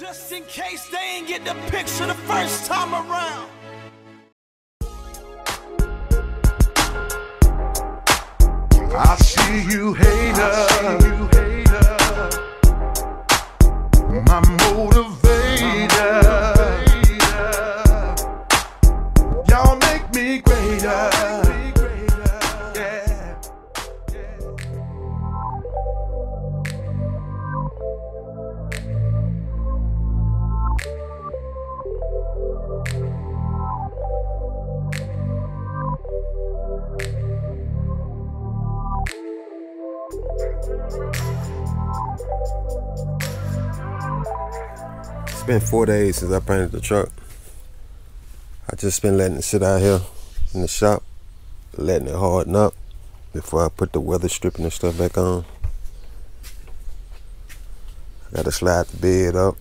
Just in case they ain't get the picture the first time around. I see you hater. Been four days since I painted the truck. I just been letting it sit out here in the shop, letting it harden up before I put the weather stripping and stuff back on. I gotta slide the bed up.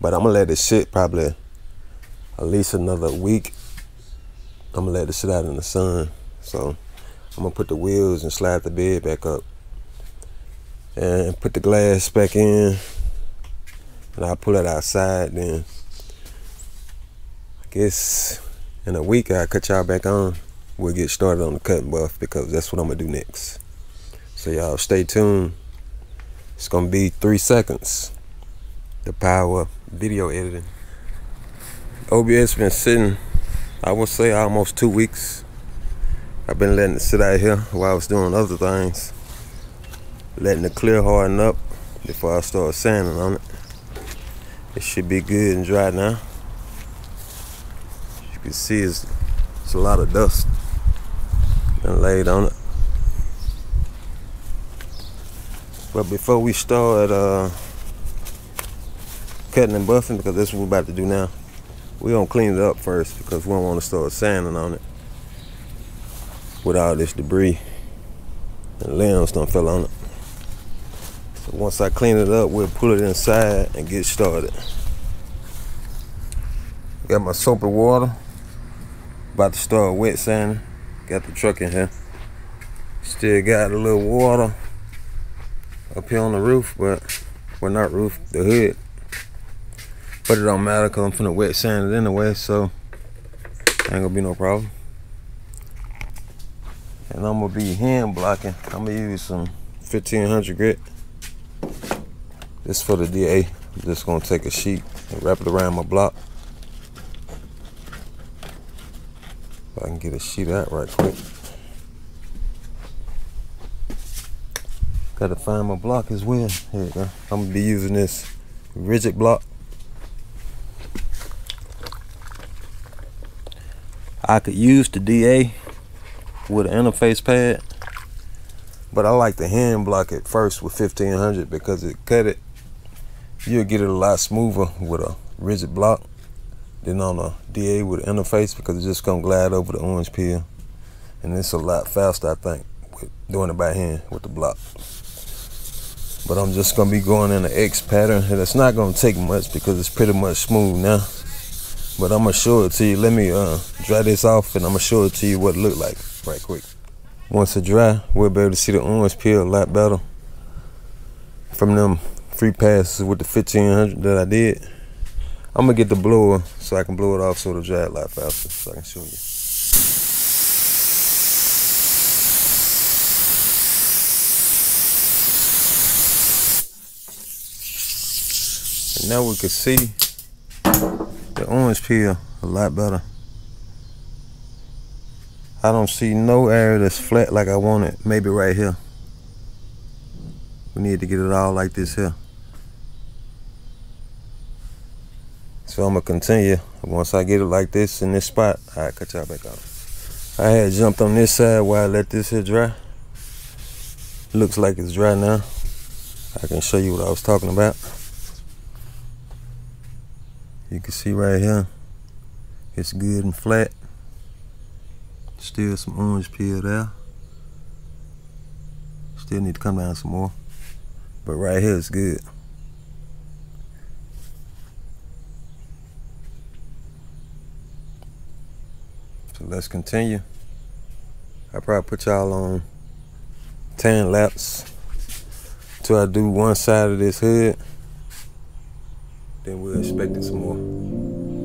But I'm gonna let it sit probably at least another week. I'm gonna let it sit out in the sun. So I'm gonna put the wheels and slide the bed back up. And put the glass back in and I pull it outside, then I guess in a week I'll cut y'all back on. We'll get started on the cut and buff because that's what I'm gonna do next. So y'all stay tuned. It's gonna be three seconds. The power of video editing. OBS been sitting, I would say almost two weeks. I've been letting it sit out here while I was doing other things. Letting it clear harden up before I start sanding on it. It should be good and dry now. As you can see, it's, it's a lot of dust and laid on it. But before we start uh, cutting and buffing, because that's what we're about to do now, we're gonna clean it up first because we don't want to start sanding on it with all this debris and limbs don't fell on it. So once I clean it up, we'll pull it inside and get started. Got my soap and water. About to start wet sanding. Got the truck in here. Still got a little water up here on the roof, but well not roof, the hood. But it don't matter because I'm finna wet sand it anyway, so ain't gonna be no problem. And I'm gonna be hand blocking. I'm gonna use some 1500 grit. This for the DA. I'm just gonna take a sheet and wrap it around my block. If I can get a sheet out right quick. Gotta find my block as well. Here we go. I'm gonna be using this rigid block. I could use the DA with an interface pad, but I like to hand block it first with 1500 because it cut it you'll get it a lot smoother with a rigid block than on a DA with an interface because it's just gonna glide over the orange peel. And it's a lot faster, I think, with doing it by hand with the block. But I'm just gonna be going in an X pattern and it's not gonna take much because it's pretty much smooth now. But I'm gonna show it to you. Let me uh, dry this off and I'm gonna show it to you what it looked like right quick. Once it dry, we'll be able to see the orange peel a lot better from them free passes with the 1500 that I did. I'm gonna get the blower so I can blow it off so it'll dry a lot faster so I can show you. And now we can see the orange peel a lot better. I don't see no area that's flat like I want it. Maybe right here. We need to get it all like this here. So I'm gonna continue. Once I get it like this in this spot, I cut y'all back off. I had jumped on this side while I let this here dry. Looks like it's dry now. I can show you what I was talking about. You can see right here, it's good and flat. Still some orange peel there. Still need to come down some more. But right here it's good. Let's continue. I probably put y'all on 10 laps till I do one side of this hood. then we're expecting some more.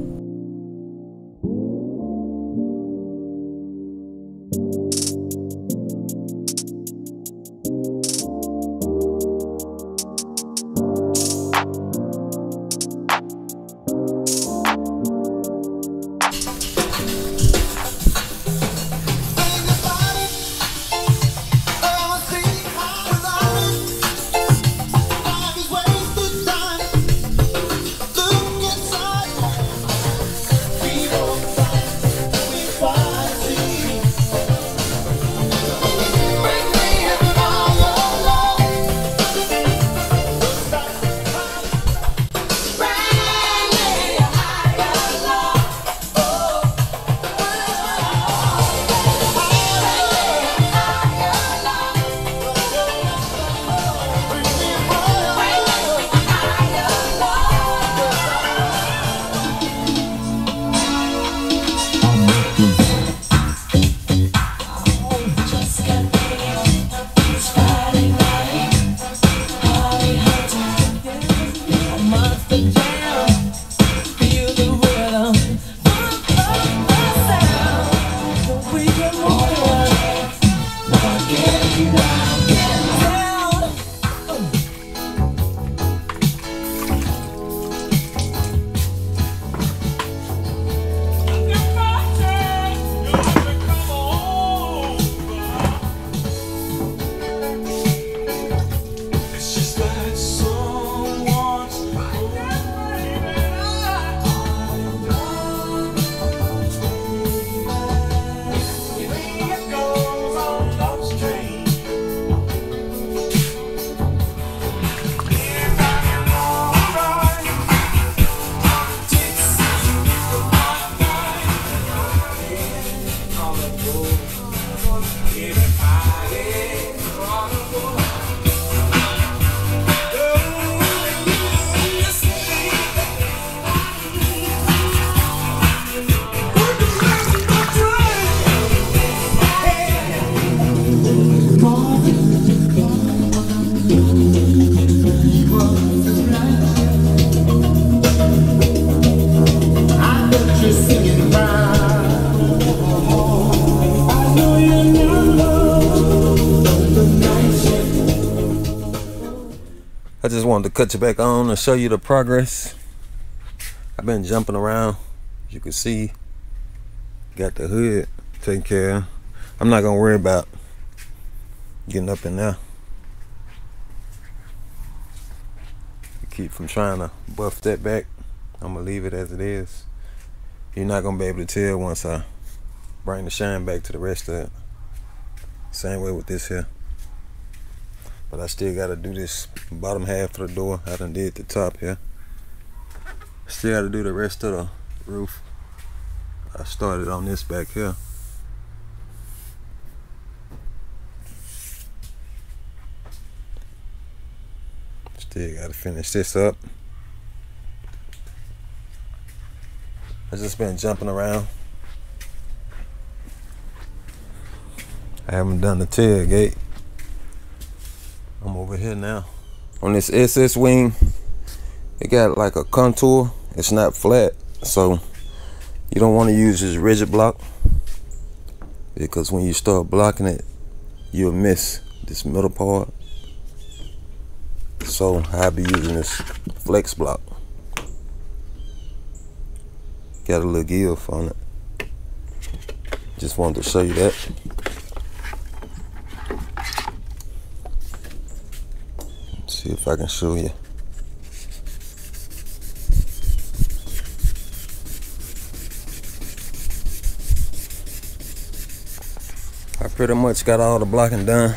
Cut you back on and show you the progress. I've been jumping around. As you can see, got the hood taken care of. I'm not gonna worry about getting up in there. Keep from trying to buff that back. I'm gonna leave it as it is. You're not gonna be able to tell once I bring the shine back to the rest of it. Same way with this here. But I still gotta do this bottom half of the door. I done did the top here. Still gotta do the rest of the roof. I started on this back here. Still gotta finish this up. I just been jumping around. I haven't done the tailgate. I'm over here now. On this SS wing, it got like a contour. It's not flat, so you don't want to use this rigid block because when you start blocking it, you'll miss this middle part. So I'll be using this flex block. Got a little give on it. Just wanted to show you that. See if I can show you. I pretty much got all the blocking done.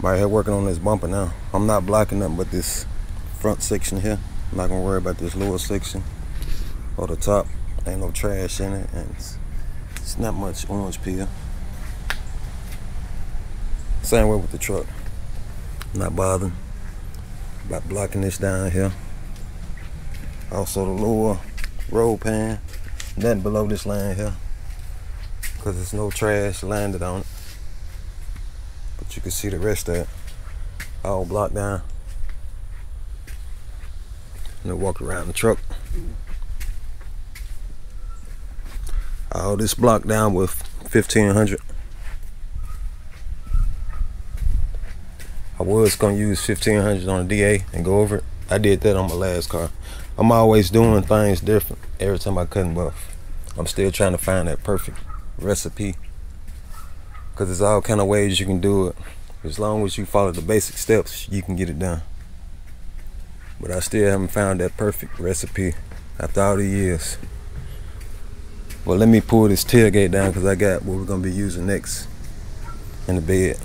Right here working on this bumper now. I'm not blocking nothing but this front section here. I'm not gonna worry about this lower section or the top. Ain't no trash in it and it's, it's not much orange peel. Same way with the truck. Not bothering about blocking this down here. Also the lower roll pan, nothing below this line here. Cause there's no trash landed on it. But you can see the rest of it all blocked down. I'm gonna walk around the truck. All this blocked down with 1500. I was gonna use 1500 on a DA and go over it. I did that on my last car. I'm always doing things different every time I cut and buff. I'm still trying to find that perfect recipe because there's all kind of ways you can do it. As long as you follow the basic steps, you can get it done. But I still haven't found that perfect recipe after all the years. Well, let me pull this tailgate down because I got what we're gonna be using next in the bed.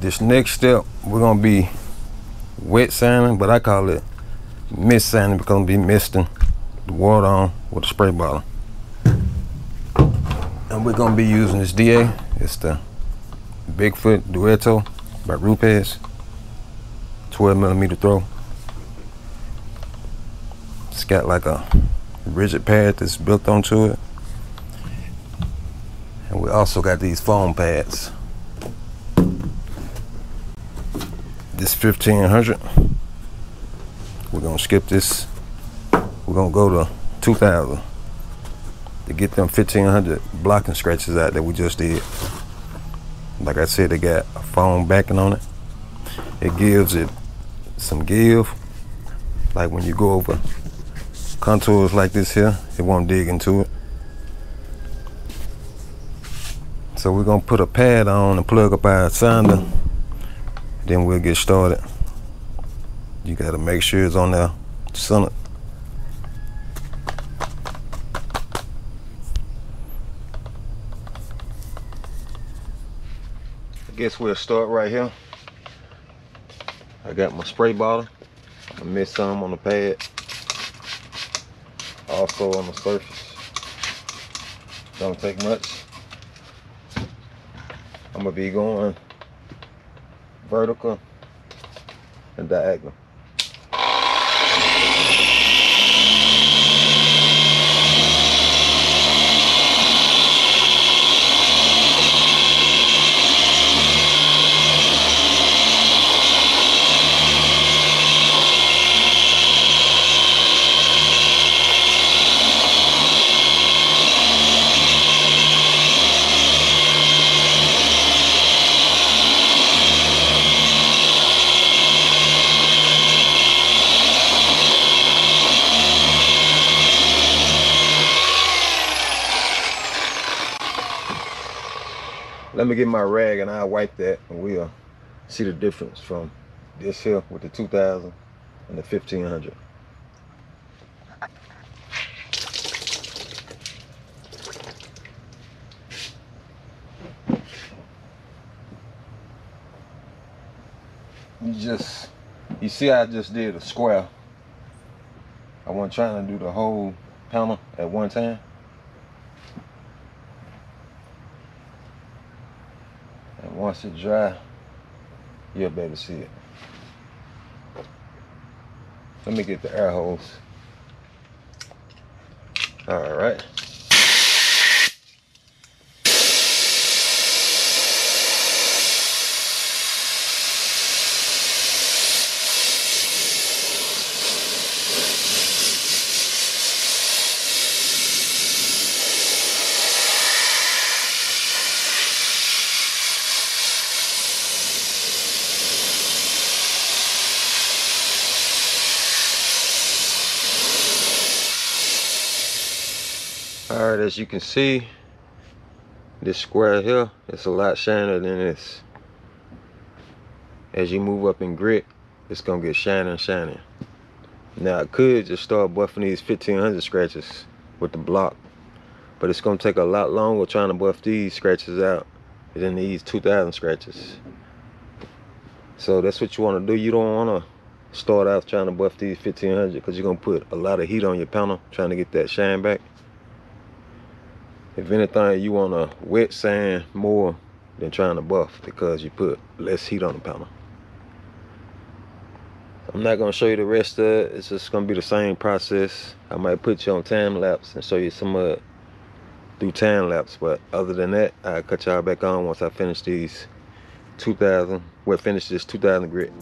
This next step, we're gonna be wet sanding, but I call it mist sanding because I'm gonna be misting the water on with a spray bottle. And we're gonna be using this DA. It's the Bigfoot Duetto by Rupes. 12 millimeter throw. It's got like a rigid pad that's built onto it. And we also got these foam pads. This 1500. We're gonna skip this. We're gonna go to 2000 to get them 1500 blocking scratches out that we just did. Like I said, they got a foam backing on it. It gives it some give. Like when you go over contours like this here, it won't dig into it. So we're gonna put a pad on and plug up our sander. Then we'll get started. You gotta make sure it's on there center. I guess we'll start right here. I got my spray bottle. I missed some on the pad. Also on the surface. Don't take much. I'm gonna be going vertical and diagonal. Me get my rag and I'll wipe that and we'll see the difference from this here with the 2000 and the 1500. You just, you see I just did a square. I wasn't trying to do the whole panel at one time. Once it dry, you'll be able to see it. Let me get the air right. All right, as you can see, this square here, it's a lot shinier than this. As you move up in grit, it's gonna get shinier and shinier. Now I could just start buffing these 1500 scratches with the block, but it's gonna take a lot longer trying to buff these scratches out than these 2000 scratches. So that's what you wanna do. You don't wanna start out trying to buff these 1500 because you're gonna put a lot of heat on your panel trying to get that shine back if anything you want to wet sand more than trying to buff because you put less heat on the panel I'm not gonna show you the rest of it it's just gonna be the same process I might put you on time lapse and show you some of it through time lapse but other than that I'll cut y'all back on once I finish these 2000. What finished this 2000 grit.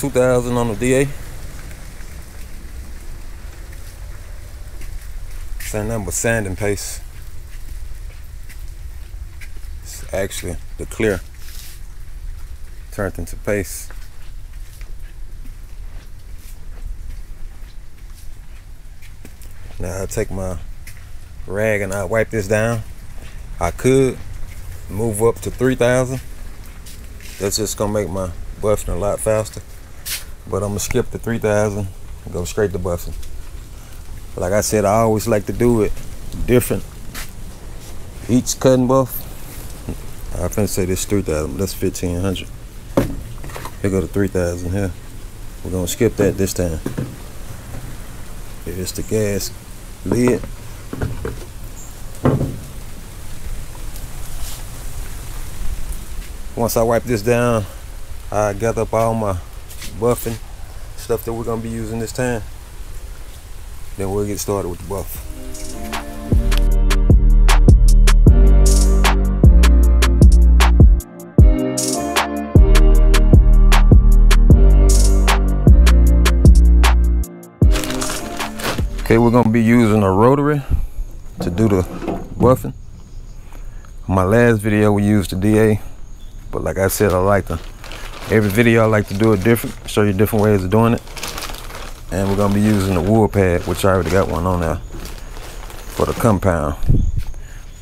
2000 on the DA. Same number sand and paste. It's actually the clear turned into paste. Now I take my rag and I wipe this down. I could move up to 3000. That's just gonna make my buffing a lot faster. But I'm gonna skip the 3000 and go straight to buffing. Like I said, I always like to do it different. Each cut and buff. I finna say this 3000, but that's 1500. Here go to 3000 here. We're gonna skip that this time. Here's the gas lid. Once I wipe this down, I gather up all my buffing stuff that we're gonna be using this time. Then we'll get started with the buff. Okay, we're gonna be using a rotary to do the buffing. My last video we used the DA, but like I said, I like to every video I like to do it different, show you different ways of doing it. And we're gonna be using the wool pad, which I already got one on there for the compound.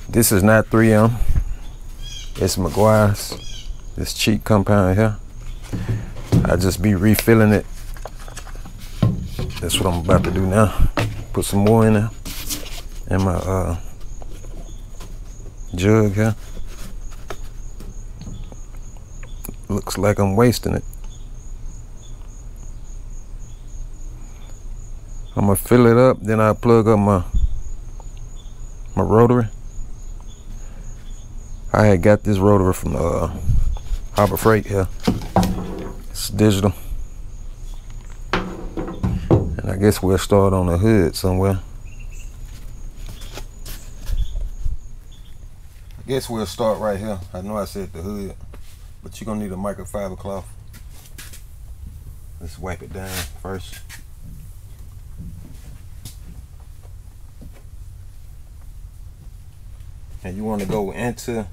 This is not 3M. It's Meguiar's. This cheap compound here. I just be refilling it. That's what I'm about to do now. Put some more in there. In my uh, jug here. Looks like I'm wasting it. I'm gonna fill it up, then I plug up my my rotary. I had got this rotary from uh, Harbor Freight here. It's digital. And I guess we'll start on the hood somewhere. I guess we'll start right here. I know I said the hood, but you're gonna need a microfiber cloth. Let's wipe it down first. and you want to go into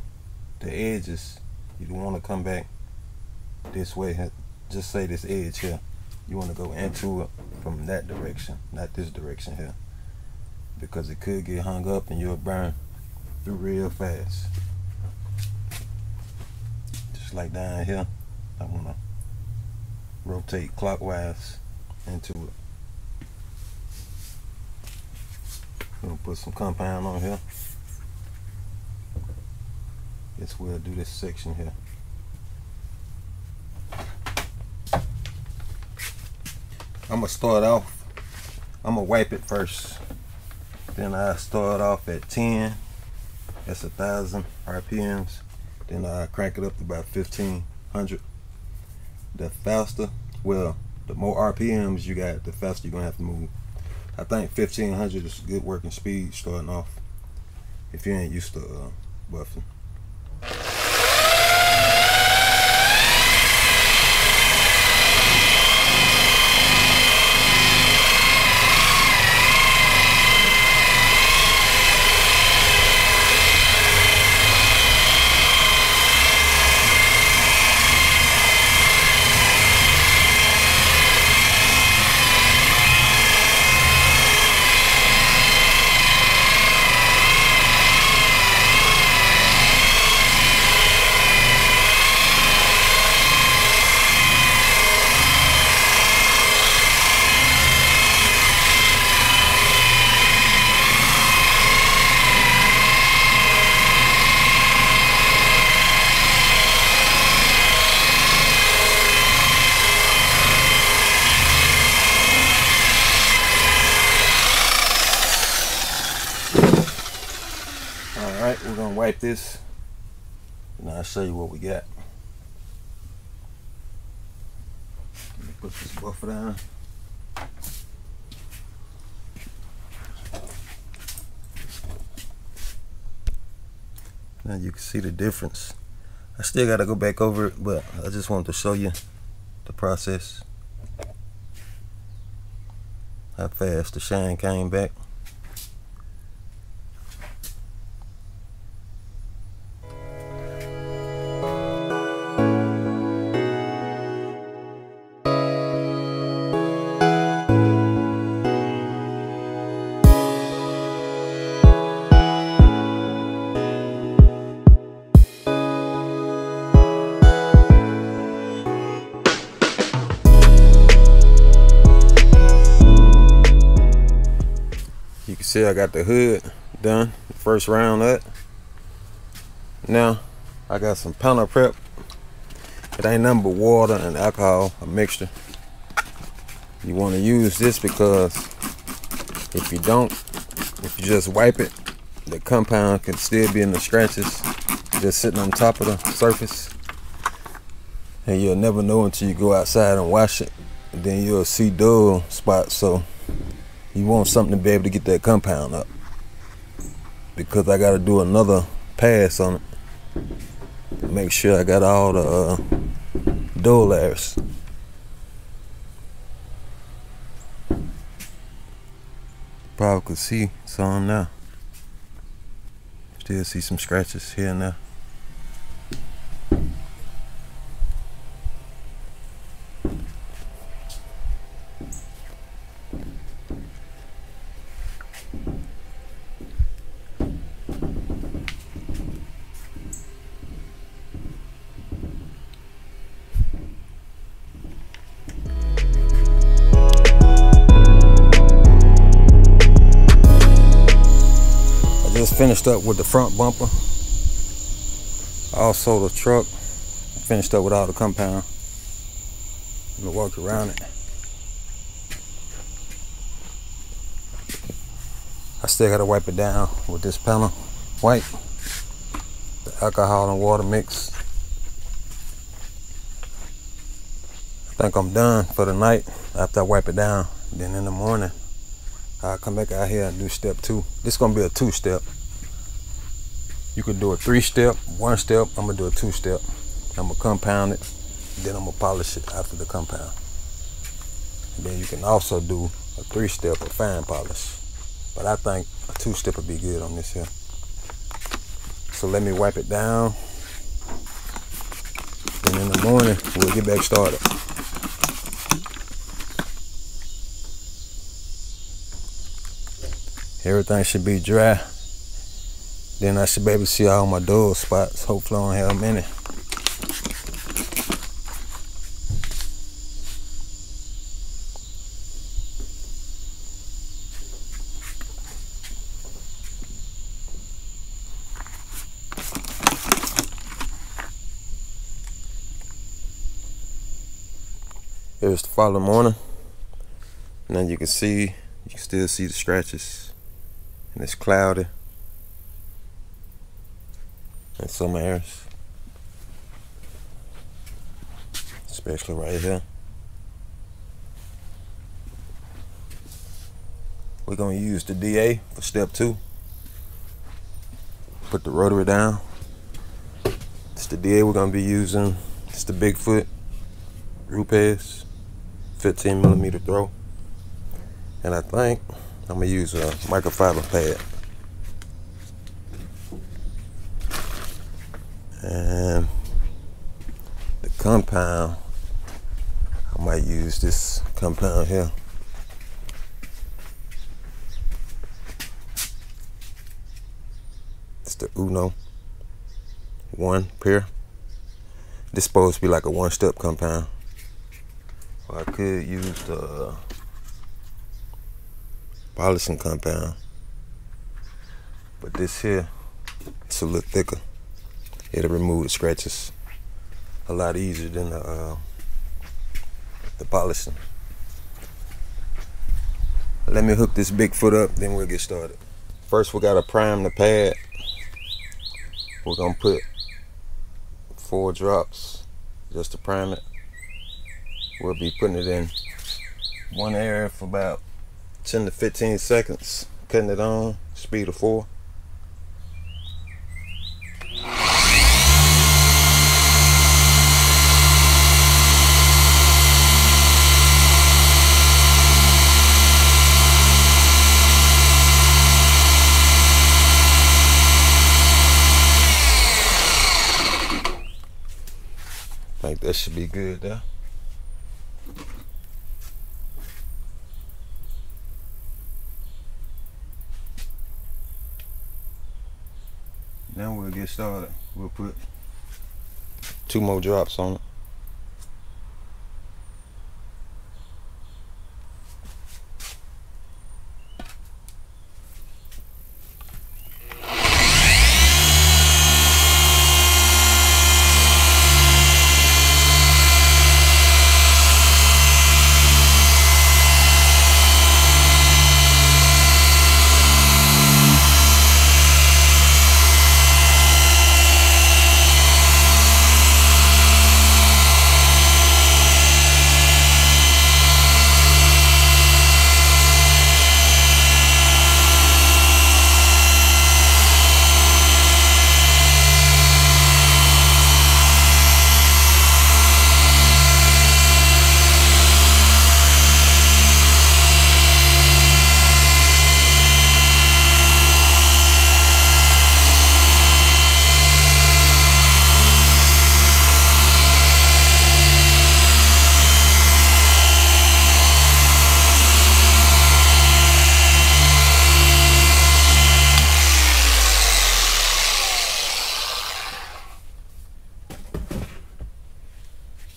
the edges. You don't want to come back this way just say this edge here. You want to go into it from that direction not this direction here. Because it could get hung up and you'll burn through real fast just like down here I want to rotate clockwise into it I'm gonna put some compound on here Guess we'll do this section here. I'm gonna start off, I'm gonna wipe it first. Then I start off at 10, that's a thousand RPMs. Then I crank it up to about 1500. The faster, well, the more RPMs you got, the faster you're gonna have to move. I think 1500 is good working speed starting off if you ain't used to uh, buffing. We're gonna wipe this and I'll show you what we got. Let me put this buffer down. Now you can see the difference. I still gotta go back over it, but I just wanted to show you the process. How fast the shine came back. See I got the hood done, first round up. Now I got some panel prep. It ain't nothing but water and alcohol, a mixture. You want to use this because if you don't, if you just wipe it, the compound can still be in the scratches, just sitting on top of the surface. And you'll never know until you go outside and wash it. Then you'll see dull spots. So you want something to be able to get that compound up. Because I got to do another pass on it. Make sure I got all the uh, dull layers probably could see some now. Still see some scratches here and there finished up with the front bumper. Also the truck. Finished up with all the compound. Let me walk around it. I still gotta wipe it down with this panel wipe. The alcohol and water mix. I think I'm done for the night after I wipe it down. Then in the morning, I'll come back out here and do step two. This gonna be a two step. You could do a three step, one step. I'm gonna do a two step. I'm gonna compound it, then I'm gonna polish it after the compound. And then you can also do a three step or fine polish. But I think a two step would be good on this here. So let me wipe it down. And in the morning, we'll get back started. Everything should be dry. Then I should be able to see all my dull spots. Hopefully I don't have many. Here's the following morning. Now you can see, you can still see the scratches. And it's cloudy. And some areas. Especially right here. We're gonna use the DA for step two. Put the rotary down. It's the DA we're gonna be using. It's the Bigfoot Rupes 15 millimeter throw. And I think I'm gonna use a microfiber pad. And the compound, I might use this compound here. It's the Uno one pair. This supposed to be like a one step compound. I could use the polishing compound. But this here, it's a little thicker. It'll remove the scratches a lot easier than the uh, the polishing. Let me hook this Bigfoot up, then we'll get started. First, we gotta prime the pad We're gonna put four drops just to prime it. We'll be putting it in one area for about 10 to 15 seconds, cutting it on, speed of four. think that should be good there. Now we'll get started. We'll put two more drops on it.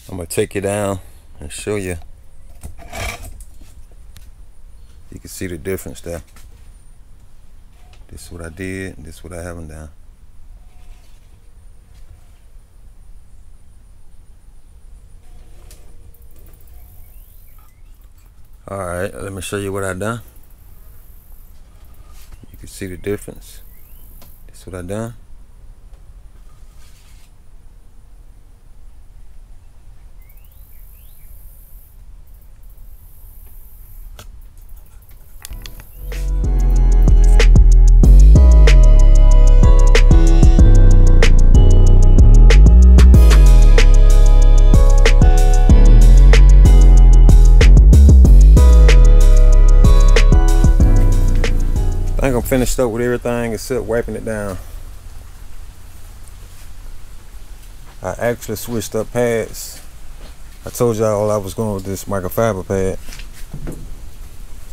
I'm gonna take you down and show you. You can see the difference there. This is what I did, this is what I haven't done. All right, let me show you what I done. You can see the difference. This is what I done. Finished up with everything except wiping it down. I actually switched up pads. I told y'all I was going with this microfiber pad.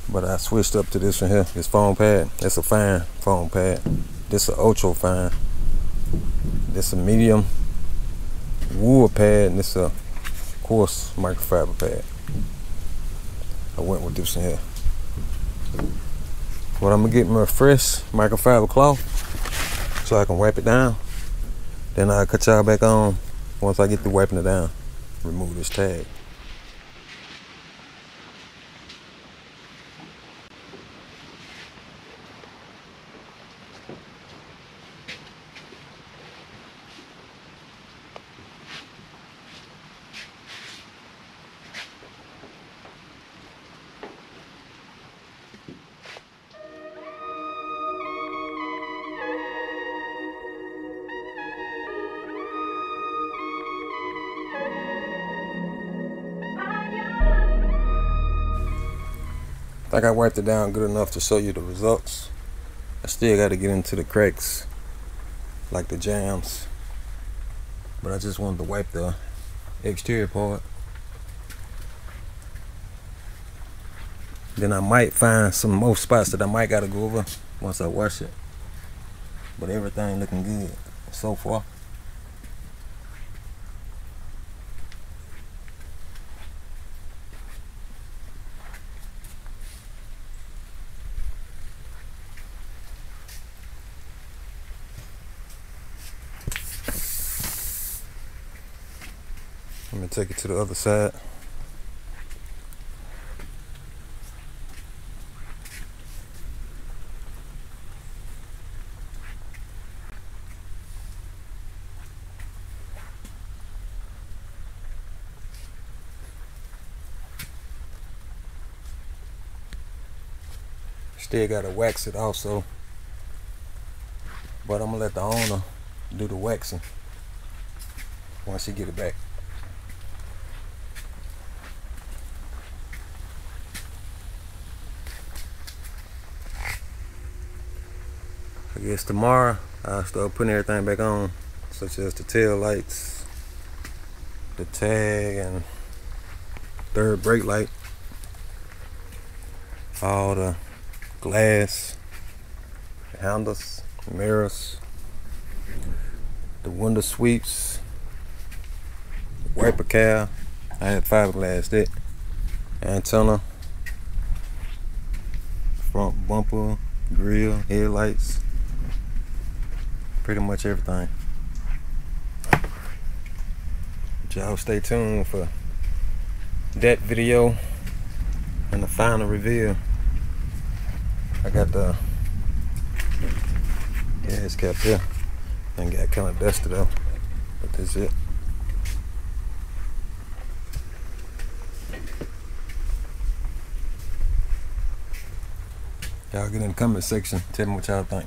But I switched up to this one here, this foam pad. That's a fine foam pad. This a ultra fine. This a medium wool pad and this a coarse microfiber pad. I went with this one here. But I'm gonna get me a fresh microfiber cloth so I can wipe it down. Then I'll cut y'all back on once I get through wiping it down. Remove this tag. Think I wiped it down good enough to show you the results. I still got to get into the cracks, like the jambs. But I just wanted to wipe the exterior part. Then I might find some more spots that I might gotta go over once I wash it. But everything looking good so far. take it to the other side. Still gotta wax it also. But I'm gonna let the owner do the waxing once she get it back. Guess tomorrow. I'll start putting everything back on, such as the tail lights, the tag, and third brake light, all the glass, handles, mirrors, the window sweeps, wiper cowl. I had fiberglass that, antenna, front bumper, grill, headlights, pretty much everything. Y'all stay tuned for that video and the final reveal. I got the gas cap here and got kind of dusted though, but that's it. Y'all get in the comment section. Tell me what y'all think.